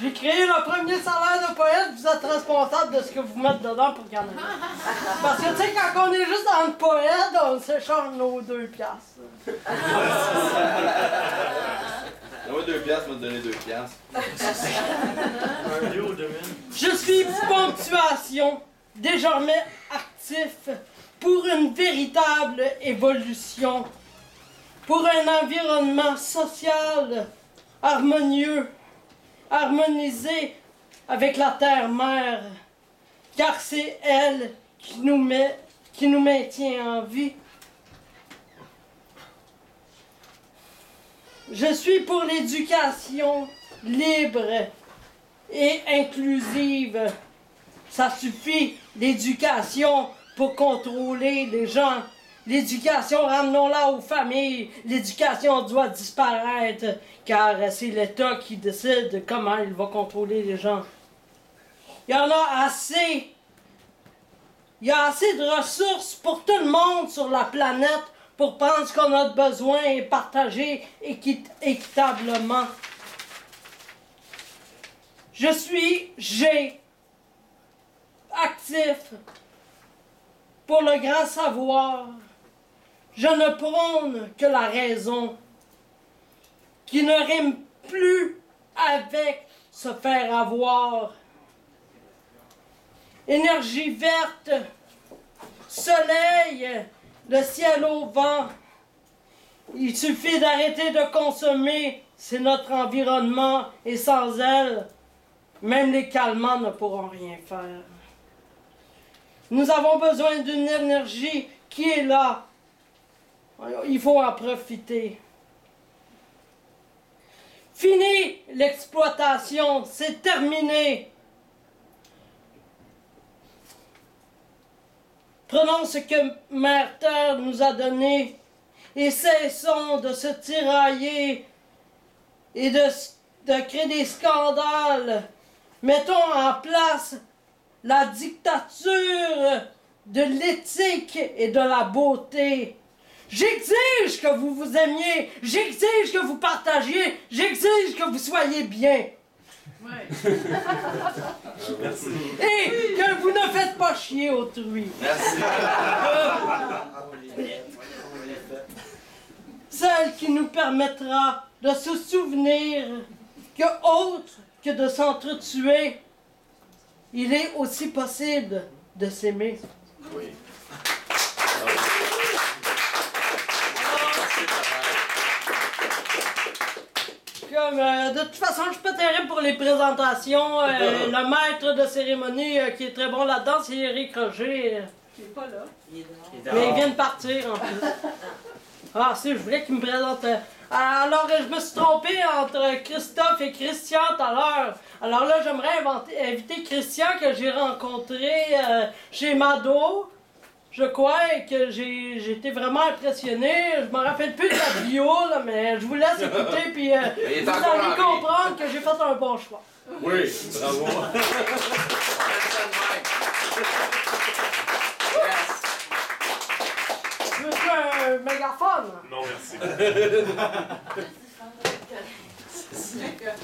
J'ai créé le premier salaire de poète, vous êtes responsable de ce que vous mettez dedans pour gagner. Parce que tu sais, quand on est juste dans le poète, on s'échange nos deux piastres. Donne-moi deux piastres, je vais te donner deux piastres. Un lieu au domaine. Je suis ponctuation, désormais actif, pour une véritable évolution, pour un environnement social harmonieux, harmonisé avec la terre-mère, car c'est elle qui nous, met, qui nous maintient en vie. Je suis pour l'éducation libre et inclusive. Ça suffit, l'éducation, pour contrôler les gens. L'éducation, ramenons-la aux familles. L'éducation doit disparaître, car c'est l'État qui décide comment il va contrôler les gens. Il y en a assez. Il y a assez de ressources pour tout le monde sur la planète pour prendre ce qu'on a de besoin et partager équi- équitablement. Je suis G, actif pour le grand savoir. Je ne prône que la raison, qui ne rime plus avec se faire avoir. Énergie verte, soleil, le ciel au vent. Il suffit d'arrêter de consommer, c'est notre environnement, et sans elle, même les calmants ne pourront rien faire. Nous avons besoin d'une énergie qui est là. Il faut en profiter. Fini l'exploitation, c'est terminé. Prenons ce que Mère nous a donné et cessons de se tirailler et de créer des scandales. Mettons en place la dictature de l'éthique et de la beauté. J'exige que vous vous aimiez, j'exige que vous partagiez, j'exige que vous soyez bien. Et que vous ne faites pas chier autrui. Merci. Celle qui nous permettra de se souvenir que autre que de s'entretuer, il est aussi possible de s'aimer. Oui. Comme, euh, de toute façon, je suis pas terrible pour les présentations. Euh, le maître de cérémonie euh, qui est très bon là-dedans, c'est Eric Roger. Il est pas là. Mais il vient de partir en plus. Ah, si, je voulais qu'il me présente. euh, Alors, je me suis trompé entre Christophe et Christian tout à l'heure. Alors là, j'aimerais inviter Christian que j'ai rencontré euh, chez Mado, je crois, que j'ai été vraiment impressionné. Je me rappelle plus de la bio, là, mais je vous laisse écouter, puis euh, vous allez comprendre que j'ai fait un bon choix. Oui, bravo. Veux un mégaphone? Non, merci. D'accord.